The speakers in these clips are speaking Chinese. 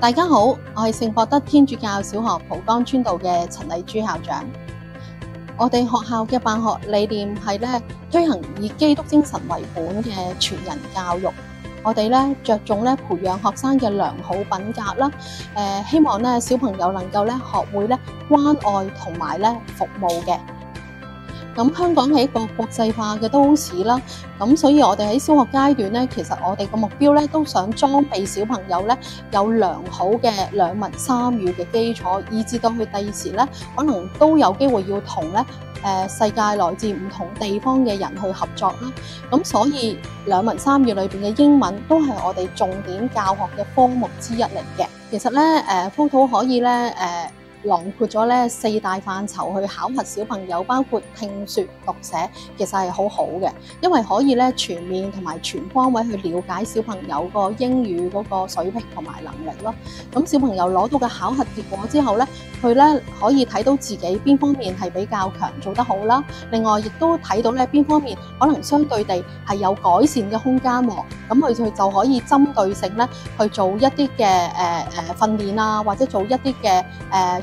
大家好，我係聖博德天主教小學蒲江村道嘅陳麗珠校長。我哋學校嘅辦學理念係咧推行以基督精神為本嘅全人教育。我哋咧着重咧培養學生嘅良好品格啦，誒、希望咧小朋友能夠咧學會咧關愛同埋咧服務嘅。咁香港係一個國際化嘅都市啦，咁所以我哋喺小學階段咧，其實我哋個目標咧都想裝備小朋友咧有良好嘅兩文三語嘅基礎，以至到佢第二時咧可能都有機會要同咧誒世界來自唔同地方嘅人去合作啦。咁所以兩文三語裏邊嘅英文都係我哋重點教學嘅科目之一嚟嘅。其實咧誒，科土可以咧誒。呃囊括咗咧四大範疇去考核小朋友，包括聽說讀寫，其實係好好嘅，因為可以咧全面同埋全方位去了解小朋友個英語嗰個水平同埋能力咯。咁小朋友攞到嘅考核結果之後咧，佢咧可以睇到自己邊方面係比較強，做得好啦。另外亦都睇到咧邊方面可能相對地係有改善嘅空間喎。咁佢佢就可以針對性咧去做一啲嘅誒誒訓練啊，或者做一啲嘅誒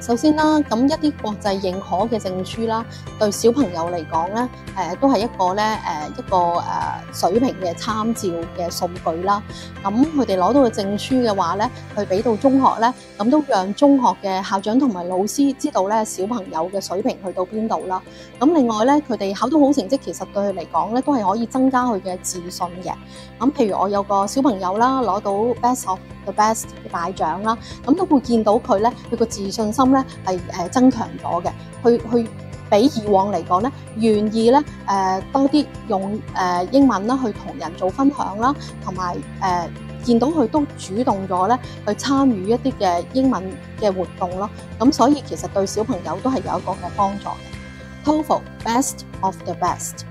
首先啦，咁一啲國際認可嘅證書啦，對小朋友嚟講咧，誒、都係一個咧誒、一個誒、水平嘅參照嘅數據啦。咁佢哋攞到嘅證書嘅話咧，去俾到中學咧，咁都讓中學嘅校長同埋老師知道咧小朋友嘅水平去到邊度啦。咁另外咧，佢哋考到好成績，其實對佢嚟講咧，都係可以增加佢嘅自信嘅。咁譬如我有個小朋友啦，攞到 Best of Best 嘅大獎啦，咁都會見到佢咧，佢個自信心咧係誒增強咗嘅，去去比以往嚟講咧，願意咧誒多啲用誒、英文啦去同人做分享啦，同埋誒見到佢都主動咗咧去參與一啲嘅英文嘅活動咯，咁所以其實對小朋友都係有一個嘅幫助嘅。TOEFL Best of the Best。